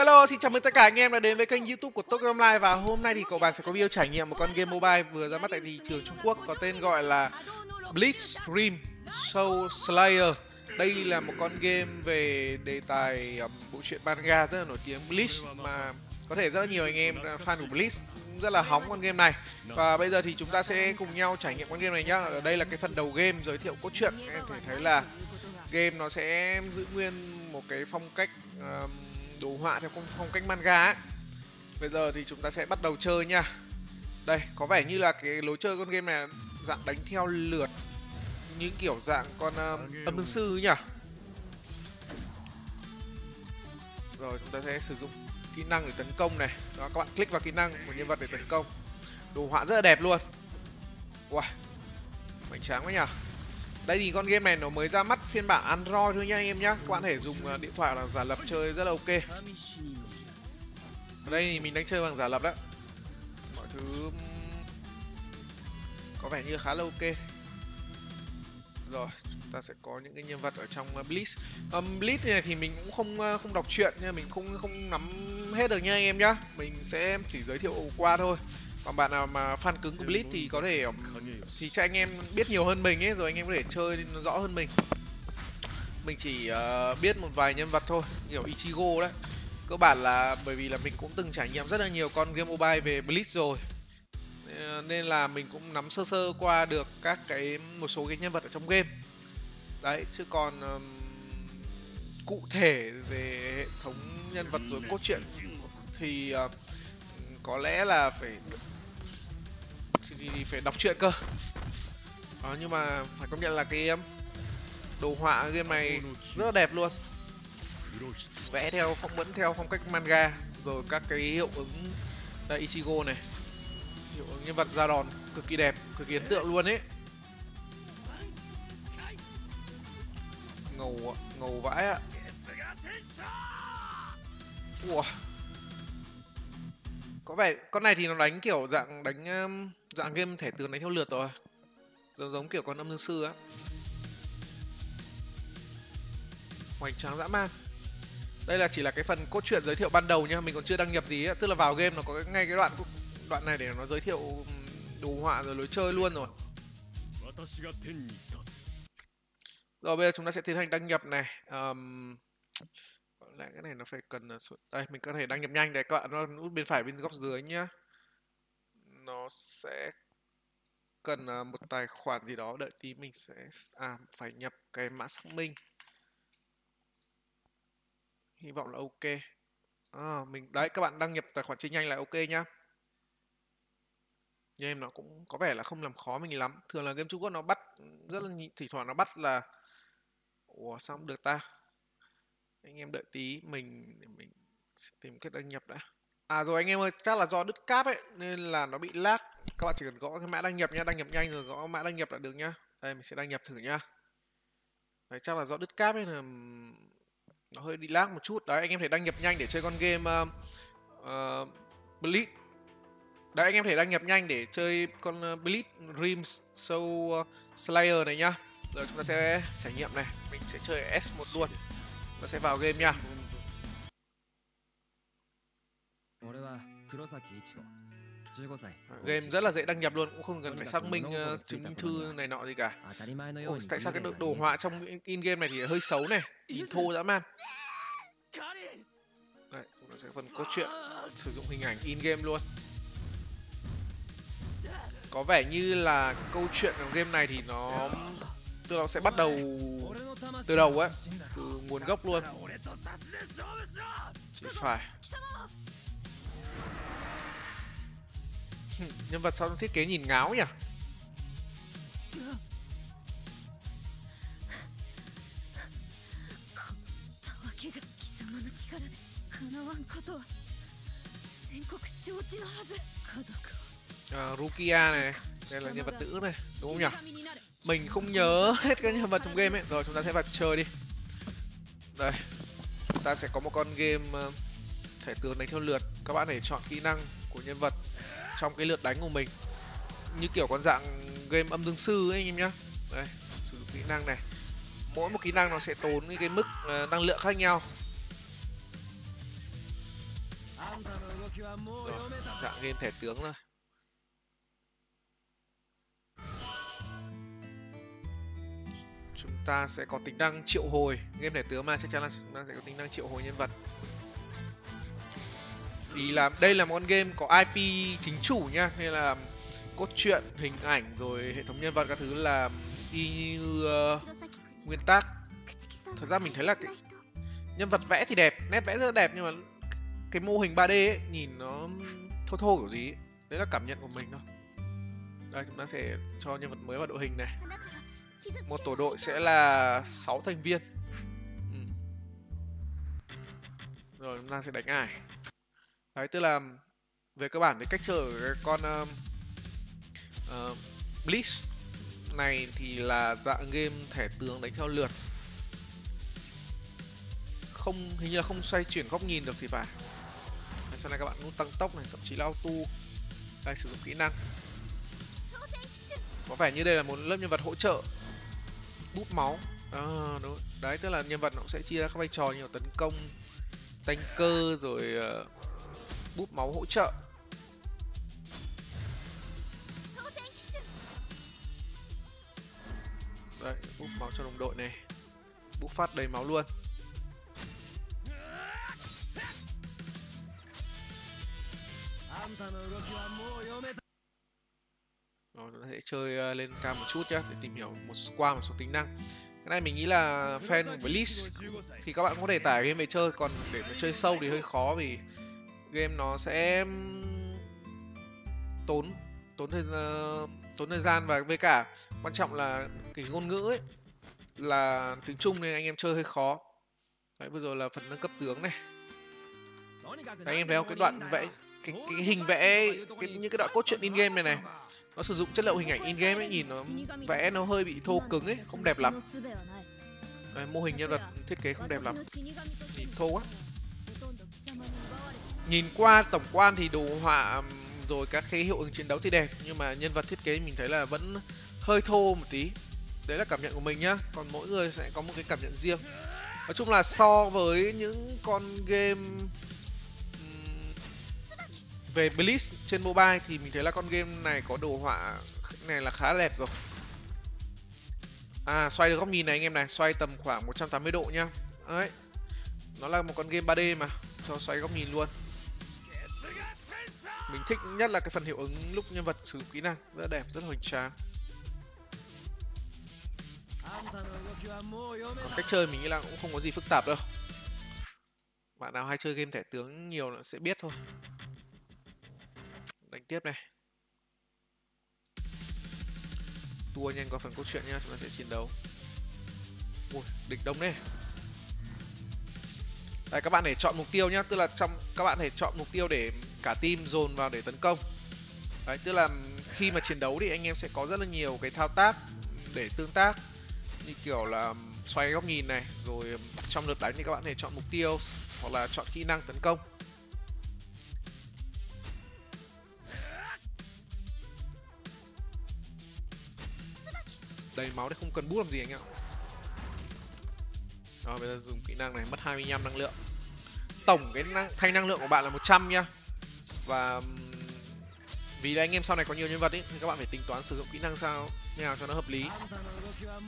Hello, xin chào mừng tất cả anh em đã đến với kênh youtube của Tokyo Online Và hôm nay thì cậu bạn sẽ có video trải nghiệm một con game mobile vừa ra mắt tại thị trường Trung Quốc Có tên gọi là Blitzstream Soul Slayer. Đây là một con game về đề tài um, bộ truyện manga rất là nổi tiếng Blitz Mà có thể rất là nhiều anh em fan của Blitz rất là hóng con game này. Và bây giờ thì chúng ta sẽ cùng nhau trải nghiệm con game này nhá. Ở đây là cái phần đầu game giới thiệu cốt truyện. Em thể thấy là game nó sẽ giữ nguyên một cái phong cách um, đồ họa theo phong cách manga ấy. Bây giờ thì chúng ta sẽ bắt đầu chơi nha. Đây, có vẻ như là cái lối chơi con game này dạng đánh theo lượt những kiểu dạng con um, âm sư nhỉ. Rồi chúng ta sẽ sử dụng kỹ năng để tấn công này. Đó các bạn click vào kỹ năng của nhân vật để tấn công. Đồ họa rất là đẹp luôn. Wow. Mảnh tráng quá nhỉ. Đây thì con game này nó mới ra mắt phiên bản Android thôi nha anh em nhá. Các bạn thể dùng ờ, điện thoại là giả lập chơi rất là ok. Ở đây thì mình đang chơi bằng giả lập đó Mọi thứ có vẻ như khá là ok. Rồi, chúng ta sẽ có những cái nhân vật ở trong ờ, Blitz. Um, Blitz này thì mình cũng không ờ, không đọc truyện nha, mình không không nắm hết được nha anh em nhá. Mình sẽ chỉ giới thiệu qua thôi. Còn bạn nào mà fan cứng của Blitz thì có thể thì cho anh em biết nhiều hơn mình ấy rồi anh em có thể chơi rõ hơn mình mình chỉ uh, biết một vài nhân vật thôi kiểu Ichigo đấy. Cơ bản là bởi vì là mình cũng từng trải nghiệm rất là nhiều con game mobile về Blitz rồi. Ờ, nên là mình cũng nắm sơ sơ qua được các cái một số cái nhân vật ở trong game. Đấy chứ còn um, cụ thể về hệ thống nhân vật rồi cốt truyện thì uh, có lẽ là phải thì phải đọc truyện cơ. Đó nhưng mà phải công nhận là cái đồ họa game này rất là đẹp luôn. Vẽ theo phong, vẫn theo phong cách manga, rồi các cái hiệu ứng đây Ichigo này. Hiệu ứng nhân vật ra đòn, cực kỳ đẹp, cực kỳ ấn tượng luôn ấy. Ngầu ngầu vãi ạ. Ủa? Có vẻ con này thì nó đánh kiểu dạng, đánh dạng game thẻ tướng đánh theo lượt rồi. Giống giống kiểu con âm dương sư á. Hoành tráng dã man. Đây là chỉ là cái phần cốt truyện giới thiệu ban đầu nha mình còn chưa đăng nhập gì ấy. tức là vào game nó có ngay cái đoạn đoạn này để nó giới thiệu đồ họa rồi lối chơi luôn rồi. Rồi bây giờ chúng ta sẽ tiến hành đăng nhập này. Um, lại cái này nó phải cần ờ, đây mình có thể đăng nhập nhanh để các bạn nó nút bên phải bên góc dưới nhá. Nó sẽ cần ờ, một tài khoản gì đó đợi tí mình sẽ à phải nhập cái mã xác minh hy vọng là ok. À, mình đấy các bạn đăng nhập tài khoản chi nhanh là ok nhá. Game nó cũng có vẻ là không làm khó mình lắm. Thường là game trung quốc nó bắt rất là thỉnh thoảng nó bắt là ủa sao không được ta? Anh em đợi tí mình mình tìm cách đăng nhập đã. À rồi anh em ơi chắc là do đứt cáp ấy nên là nó bị lag. Các bạn chỉ cần gõ cái mã đăng nhập nha đăng nhập nhanh rồi gõ mã đăng nhập là được nhá. Đây mình sẽ đăng nhập thử nhá. Đấy chắc là do đứt cáp ấy là nó hơi đi lag một chút. Đấy anh em thể đăng nhập nhanh để chơi con game uh, uh, Bleed. Đấy anh em thể đăng nhập nhanh để chơi con uh, Bleed Dreams Soul uh, Slayer này nhá. Rồi chúng ta sẽ trải nghiệm này. Mình sẽ chơi S1 luôn. Nó sẽ vào game nha game rất là dễ đăng nhập luôn cũng không cần phải xác minh uh, chứng minh thư này nọ gì cả. Ôi, tại sao cái đồ, đồ họa trong in game này thì hơi xấu này? Nhìn thô dã man. Đấy, nó sẽ phần cốt truyện. Sử dụng hình ảnh in game luôn. Có vẻ như là câu chuyện của game này thì nó tức là nó sẽ bắt đầu từ đầu ấy từ nguồn gốc luôn. Chỉ phải nhân vật sao thiết kế nhìn ngáo nhỉ? À, Rukia này đây là nhân vật nữ này đúng không nhỉ? Mình không nhớ hết các nhân vật trong game ấy. Rồi chúng ta sẽ vào chơi đi. Đây chúng ta sẽ có một con game uh, thẻ tướng đánh theo lượt. Các bạn hãy chọn kỹ năng của nhân vật trong cái lượt đánh của mình. Như kiểu con dạng game âm dương sư ấy anh em nhá. Đây, sử dụng kỹ năng này. Mỗi một kỹ năng nó sẽ tốn cái mức ờ, năng lượng khác nhau. Rồi, dạng game thẻ tướng rồi chúng ta sẽ có tính năng triệu hồi game thẻ tướng mà. Chắc chắn là chúng ta sẽ có tính năng triệu hồi nhân vật vì là đây là một con game có IP chính chủ nha nên là cốt truyện hình ảnh rồi hệ thống nhân vật các thứ là y như uh, nguyên tắc thật ra mình thấy là cái nhân vật vẽ thì đẹp nét vẽ rất đẹp nhưng mà cái mô hình 3D ấy, nhìn nó thô thô kiểu gì ấy. đấy là cảm nhận của mình thôi đây chúng ta sẽ cho nhân vật mới vào đội hình này một tổ đội sẽ là 6 thành viên ừ. rồi chúng ta sẽ đánh ai đấy tức là về cơ bản thì cách chơi cái con uh, uh, Blitz này thì là dạng game thẻ tướng đánh theo lượt. Không hình như là không xoay chuyển góc nhìn được thì phải. Sau này các bạn nút tăng tốc này thậm chí là auto đây sử dụng kỹ năng. Có vẻ như đây là một lớp nhân vật hỗ trợ. Bút máu. À, đúng. Đấy tức là nhân vật nó sẽ chia ra các vai trò như tấn công tanker cơ rồi uh, bút máu hỗ trợ. Đấy bút máu cho đồng đội này. Bút phát đầy máu luôn. Rồi, nó sẽ chơi ờ, lên cam một chút nhé để tìm hiểu một qua một số tính năng. Cái này mình nghĩ là fan của Blitz thì các bạn có thể tải game về chơi còn để mà chơi sâu thì hơi khó vì game nó sẽ tốn tốn thời ờ, tốn thời gian và với cả quan trọng là cái ngôn ngữ ấy là tiếng Trung nên anh em chơi hơi khó. Đấy vừa rồi là phần nâng cấp tướng này. Anh em thấy không? Cái đoạn vẽ cái, cái hình vẽ cái, những cái đoạn cốt truyện in game này này nó sử dụng chất liệu hình ảnh in game ấy nhìn nó vẽ nó hơi bị thô cứng ấy không đẹp lắm. Đấy, mô hình nhân vật thiết kế không đẹp lắm. Nhìn thô quá nhìn qua tổng quan thì đồ họa rồi các cái hiệu ứng chiến đấu thì đẹp, nhưng mà nhân vật thiết kế mình thấy là vẫn hơi thô một tí. Đấy là cảm nhận của mình nhá. Còn mỗi người sẽ có một cái cảm nhận riêng. Nói chung là so với những con game về Blitz trên mobile thì mình thấy là con game này có đồ họa này là khá đẹp rồi. À xoay được góc nhìn này anh em này, xoay tầm khoảng 180 độ nhá. Đấy, nó là một con game 3D mà, cho xoay góc nhìn luôn mình thích nhất là cái phần hiệu ứng lúc nhân vật sử dụng kỹ năng, rất đẹp, rất hoành tráng. Còn cách chơi mình nghĩ là cũng không có gì phức tạp đâu. Bạn nào hay chơi game thẻ tướng nhiều là sẽ biết thôi. Đánh tiếp này. Tua nhanh qua phần cốt truyện nhá, chúng ta sẽ chiến đấu. Ui, địch đông đấy. Đây, các bạn để chọn mục tiêu nhá, tức là trong, các bạn hãy chọn mục tiêu để cả team dồn vào để tấn công. Đấy tức là khi mà chiến đấu thì anh em sẽ có rất là nhiều cái thao tác để tương tác như kiểu là xoay góc nhìn này rồi trong lượt đánh thì các bạn thể chọn mục tiêu hoặc là chọn kỹ năng tấn công. Đầy máu đấy không cần bút làm gì anh ạ. Rồi bây giờ dùng kỹ năng này mất 25 năng lượng. Tổng cái năng, thanh năng lượng của bạn là 100 nhá và vì là anh em sau này có nhiều nhân vật ấy thì các bạn phải tính toán sử dụng kỹ năng sao nào cho nó hợp lý.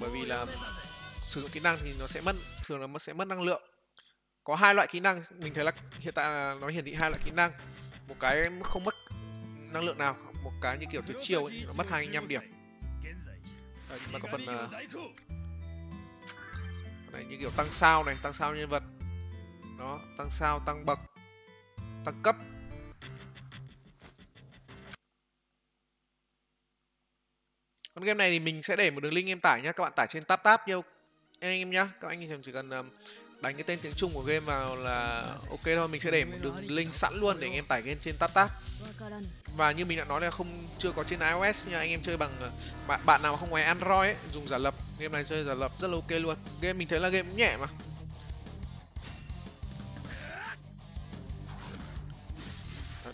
Bởi vì là sử dụng kỹ năng thì nó sẽ mất thường là nó sẽ mất năng lượng. Có hai loại kỹ năng mình thấy là hiện tại là nó hiển thị hai loại kỹ năng. Một cái không mất năng lượng nào một cái như kiểu tuyệt chiêu ấy nó mất 25 điểm. Đấy, nhưng mà có phần uh, này như kiểu tăng sao này tăng sao nhân vật. Đó tăng sao tăng bậc tăng cấp. Còn game này thì mình sẽ để một đường link em tải nhé các bạn tải trên tap tap nha anh em nhá các anh chỉ cần um, đánh cái tên tiếng Trung của game vào là ok thôi mình sẽ để một đường link sẵn luôn để anh em tải game trên tap tap. Và như mình đã nói là không chưa có trên iOS nhưng anh em chơi bằng uh, bạn bạn nào không ngoài Android ấy, dùng giả lập. Game này chơi giả lập rất là ok luôn. Game mình thấy là game nhẹ mà.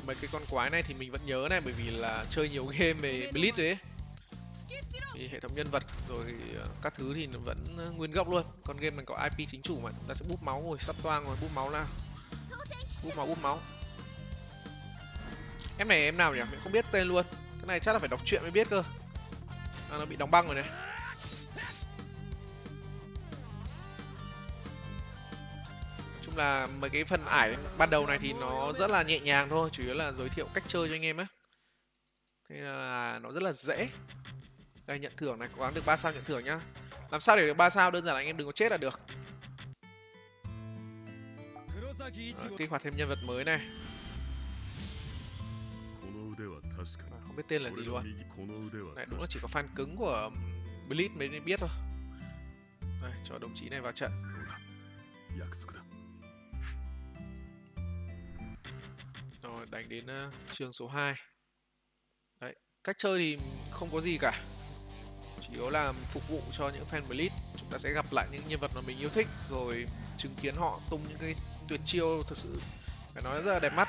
Mấy cái con quái này thì mình vẫn nhớ này bởi vì là chơi nhiều game về Blitz rồi ấy thì hệ thống nhân vật rồi ờ, các thứ thì nó vẫn ờ, nguyên gốc luôn. Còn game mình có IP chính chủ mà chúng ta sẽ bút máu rồi sắp toang rồi bút máu nào? Bút máu bút máu. Em này em nào nhỉ? Mình không biết tên luôn. Cái này chắc là phải đọc truyện mới biết cơ. À, nó bị đóng băng rồi này. Nói chung là mấy cái phần ải ban đầu này thì nó rất là nhẹ nhàng thôi chủ yếu là giới thiệu cách chơi cho anh em á. Thế là nó rất là dễ đây nhận thưởng này cố gắng được 3 sao nhận thưởng nhá. Làm sao để được 3 sao? Đơn giản là anh em đừng có chết là được. À, kích hoạt thêm nhân vật mới này. À, không biết tên là gì luôn. Này đúng là chỉ có fan cứng của Blitz mới biết thôi. Đây, cho đồng chí này vào trận. Rồi đánh đến uh, trường số 2 đấy cách chơi thì không có gì cả chủ yếu là phục vụ cho những fan Blitz. Chúng ta sẽ gặp lại những nhân vật mà mình yêu thích rồi chứng kiến họ tung những cái tuyệt chiêu thật sự. Phải nói rất là đẹp mắt.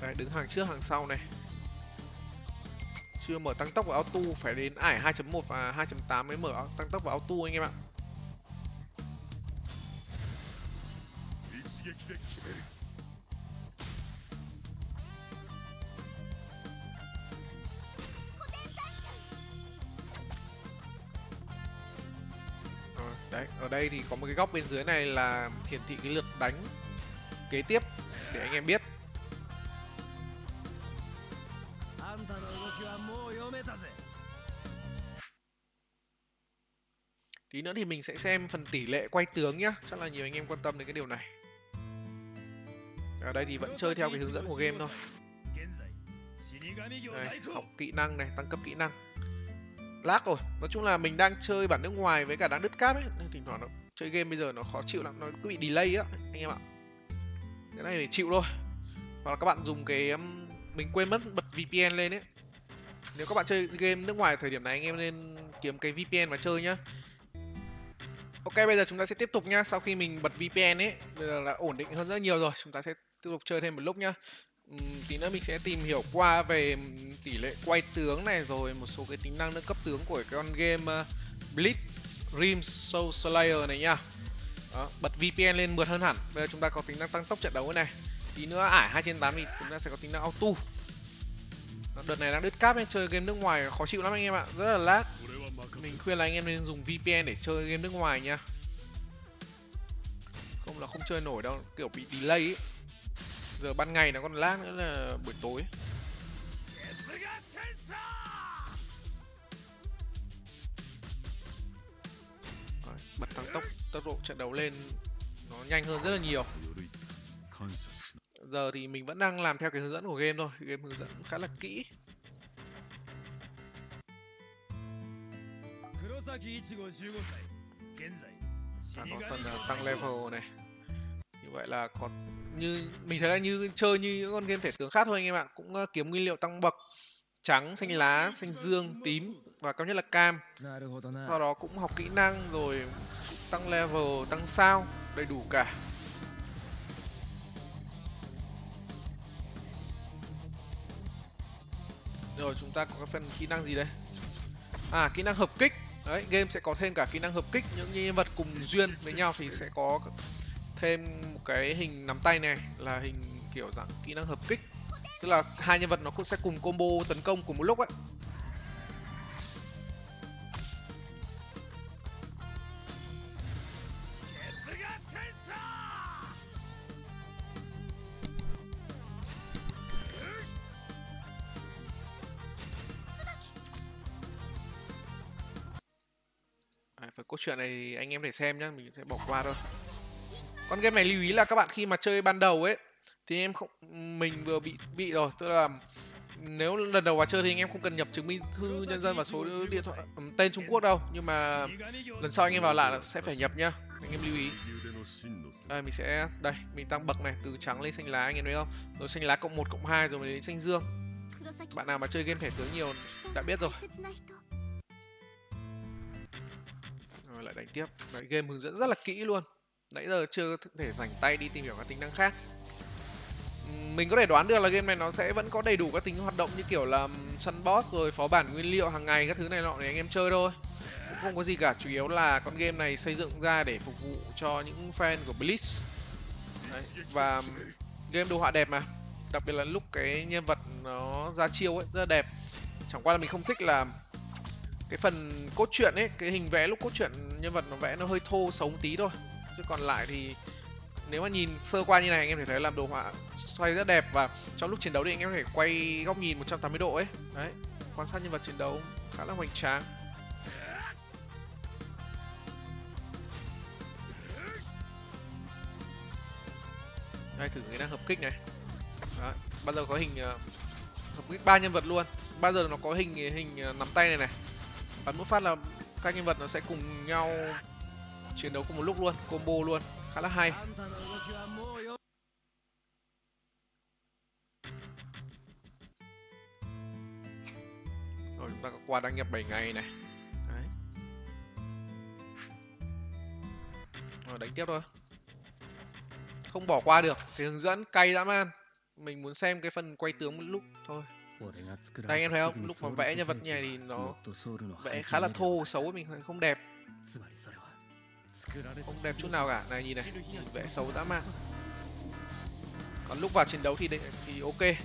Đấy, đứng hàng trước hàng sau này. Chưa mở tăng tốc và auto phải đến ải 2.1 và 2.8 mới mở tăng tốc và auto anh em ạ. Đấy ở đây thì có một cái góc bên dưới này là hiển thị cái lượt đánh kế tiếp để anh em biết. Tí nữa thì mình sẽ xem phần tỷ lệ quay tướng nhá chắc là nhiều anh em quan tâm đến cái điều này. Ở đây thì vẫn chơi theo cái hướng dẫn của game thôi. Đây, học kỹ năng này tăng cấp kỹ năng lag rồi. Nói chung là mình đang chơi bản nước ngoài với cả đang đứt cáp ấy. Nên thỉnh thoảng nó chơi game bây giờ nó khó chịu lắm, nó cứ bị delay á, anh em ạ. Cái này phải chịu thôi. Hoặc là các bạn dùng cái mình quên mất bật vpn lên ấy. Nếu các bạn chơi game nước ngoài thời điểm này, anh em nên kiếm cái vpn mà chơi nhá. Ok, bây giờ chúng ta sẽ tiếp tục nhá. Sau khi mình bật vpn ấy, bây giờ là ổn định hơn rất nhiều rồi. Chúng ta sẽ tiếp tục chơi thêm một lúc nhá. Ừ, tí nữa mình sẽ tìm hiểu qua về tỷ lệ quay tướng này rồi một số cái tính năng nâng cấp tướng của cái con game uh, Blitz Rim Soul Slayer này nha. Đó, bật VPN lên mượt hơn hẳn. Bây giờ chúng ta có tính năng tăng tốc trận đấu này. Tí nữa ải 2 trên 8 thì chúng ta sẽ có tính năng auto. Đợt này đang đứt cáp nên chơi game nước ngoài khó chịu lắm anh em ạ. Rất là lag. Mình khuyên là anh em nên dùng VPN để chơi game nước ngoài nha. Không là không chơi nổi đâu kiểu bị delay ấy giờ ban ngày nó còn lag nữa là buổi tối. Rồi, bật tăng tốc tốc độ trận đấu lên nó nhanh hơn rất là nhiều. Giờ thì mình vẫn đang làm theo cái hướng dẫn của game thôi game hướng dẫn khá là kỹ. À, có phần uh, tăng level này vậy là có như, mình thấy là như, chơi như những con game thể tướng khác thôi anh em ạ. Cũng kiếm nguyên liệu tăng bậc, trắng, xanh lá, xanh dương, tím và cao nhất là cam. Sau đó cũng học kỹ năng rồi tăng level, tăng sao, đầy đủ cả. Rồi, chúng ta có cái phần kỹ năng gì đây? À kỹ năng hợp kích. Đấy, game sẽ có thêm cả kỹ năng hợp kích. Những nhân vật cùng duyên với nhau thì sẽ có thêm cái hình nắm tay này là hình kiểu dạng kỹ năng hợp kích. Tức là hai nhân vật nó cũng sẽ cùng combo tấn công cùng một lúc ấy. À, phải cốt truyện này anh em để xem nhá, mình sẽ bỏ qua thôi con game này lưu ý là các bạn khi mà chơi ban đầu ấy thì em không mình vừa bị bị rồi. Tức là nếu lần đầu vào chơi thì anh em không cần nhập chứng minh thư nhân dân và số điện thoại tên Trung Quốc đâu. Nhưng mà lần sau anh em vào lại là sẽ phải nhập nhá. Anh em lưu ý. Đây mình sẽ đây mình tăng bậc này từ trắng lên xanh lá anh em thấy không? Rồi xanh lá cộng 1 cộng 2 rồi mới đến xanh dương. Bạn nào mà chơi game thẻ tướng nhiều đã biết rồi. Rồi lại đánh tiếp. Đấy, game hướng dẫn rất là kỹ luôn nãy giờ chưa thể dành tay đi tìm hiểu các tính năng khác. Mình có thể đoán được là game này nó sẽ vẫn có đầy đủ các tính hoạt động như kiểu là săn boss rồi phó bản nguyên liệu hàng ngày các thứ này nọ để anh em chơi thôi. Cũng không có gì cả chủ yếu là con game này xây dựng ra để phục vụ cho những fan của Blitz Đấy, và game đồ họa đẹp mà. Đặc biệt là lúc cái nhân vật nó ra chiêu ấy rất là đẹp. Chẳng qua là mình không thích là cái phần cốt truyện ấy cái hình vẽ lúc cốt truyện nhân vật nó vẽ nó hơi thô sống tí thôi chứ còn lại thì nếu mà nhìn sơ qua như này anh em thể thấy làm đồ họa xoay rất đẹp và trong lúc chiến đấu thì anh em có thể quay góc nhìn 180 độ ấy. Đấy quan sát nhân vật chiến đấu khá là hoành tráng. Đây thử cái năng hợp kích này. Đấy, bao giờ có hình uh, hợp kích ba nhân vật luôn. Bao giờ nó có hình hình uh, nắm tay này này. Bắn một phát là các nhân vật nó sẽ cùng nhau chiến đấu cùng một lúc luôn, combo luôn. Khá là hay. Rồi, chúng ta có qua đăng nhập 7 ngày này. Đấy. rồi, đánh tiếp thôi. Không bỏ qua được, thì hướng dẫn cay dã man. Mình muốn xem cái phần quay tướng một lúc thôi. Đây, em thấy không? Lúc mà vẽ nhân vật như này thì nó vẽ khá là thô, xấu mình không đẹp không đẹp chút nào cả. Này nhìn này. Vẽ xấu dã man. Còn lúc vào chiến đấu thì thì ok.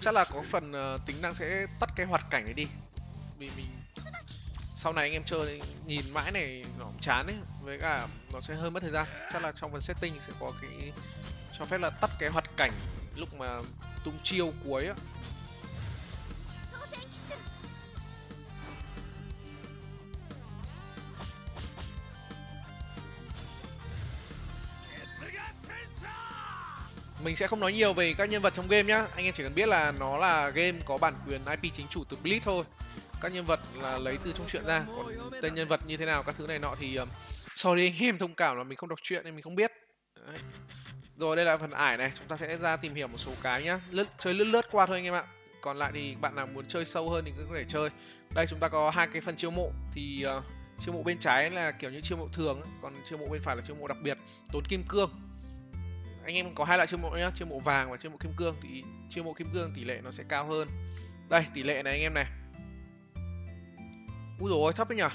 Chắc là có phần uh, tính năng sẽ tắt cái hoạt cảnh này đi. Vì mình sau này anh em chơi nhìn mãi này nó cũng chán ấy. Với cả nó sẽ hơi mất thời gian. Chắc là trong phần setting sẽ có cái cho phép là tắt cái hoạt cảnh lúc mà tung chiêu cuối á. Mình sẽ không nói nhiều về các nhân vật trong game nhá. Anh em chỉ cần biết là nó là game có bản quyền ip chính chủ từ blitz thôi. Các nhân vật là lấy từ trong chuyện ra. Còn tên nhân vật như thế nào các thứ này nọ thì um, sorry anh em thông cảm là mình không đọc truyện nên mình không biết. Đấy rồi đây là phần ải này. Chúng ta sẽ ra tìm hiểu một số cái nhá. Lướt chơi lướt lướt qua thôi anh em ạ. Còn lại thì bạn nào muốn chơi sâu hơn thì cứ có thể chơi. Đây chúng ta có hai cái phần chiêu mộ. Thì uh, chiêu mộ bên trái là kiểu như chiêu mộ thường còn chiêu mộ bên phải là chiêu mộ đặc biệt tốn kim cương. Anh em có hai loại chiêu mộ nhá chiêu mộ vàng và chiêu mộ kim cương. Thì chiêu mộ kim cương tỷ lệ nó sẽ cao hơn. Đây tỷ lệ này anh em này. Úi dồi thấp đấy nhở?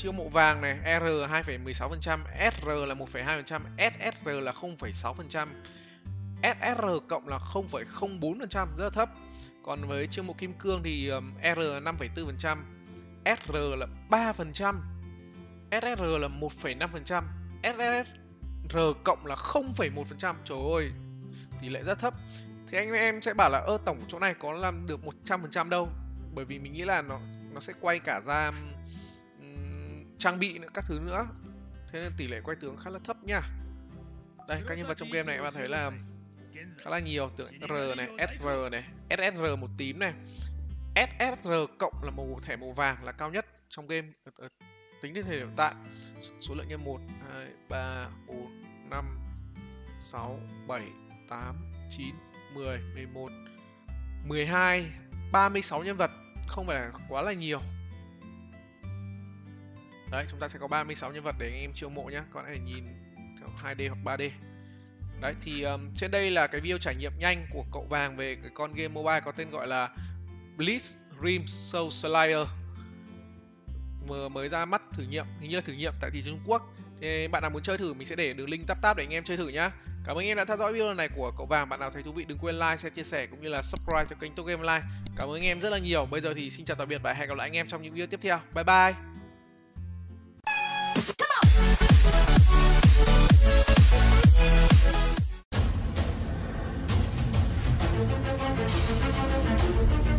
Chiêu mộ vàng này R 2,16%, SR là 1,2%, SSR là 0,6%, SSR cộng là 0,04%, rất là thấp. Còn với chiêu mộ kim cương thì um, R là 5,4%, SR là 3%, SSR là 1,5%, SSR cộng là 0,1%. Trời ơi, tỷ lệ rất thấp. Thì anh em sẽ bảo là ơ tổng chỗ này có làm được 100% đâu. Bởi vì mình nghĩ là nó nó sẽ quay cả ra trang bị nữa các thứ nữa. Thế nên tỷ lệ quay tướng khá là thấp nha. Đây, các nhân vật trong game này các bạn thấy là khá là nhiều tượng R này, SR này, SSR một tím này. SSR cộng là màu thẻ màu vàng là cao nhất trong game ờ, ờ, tính đến thời điểm tại số lượng nhân 1 2 3 4 5 6 7 8 9 10 11 12 36 nhân vật không phải là quá là nhiều Đấy, chúng ta sẽ có 36 nhân vật để anh em chiêu mộ nhé các bạn có hãy nhìn theo 2D hoặc 3D Đấy, thì um, trên đây là cái video trải nghiệm nhanh của cậu vàng về cái con game mobile có tên gọi là Blitz Dream Soul Slayer. Mới ra mắt thử nghiệm hình như là thử nghiệm tại thị trường Trung Quốc. Thì bạn nào muốn chơi thử mình sẽ để đường link tap tap để anh em chơi thử nhá. Cảm ơn anh em đã theo dõi video này của cậu vàng. Bạn nào thấy thú vị đừng quên like share chia sẻ cũng như là subscribe cho kênh Top Game Online. Cảm ơn anh em rất là nhiều. Bây giờ thì xin chào tạm biệt và hẹn gặp lại anh em trong những video tiếp theo. Bye bye! Come on.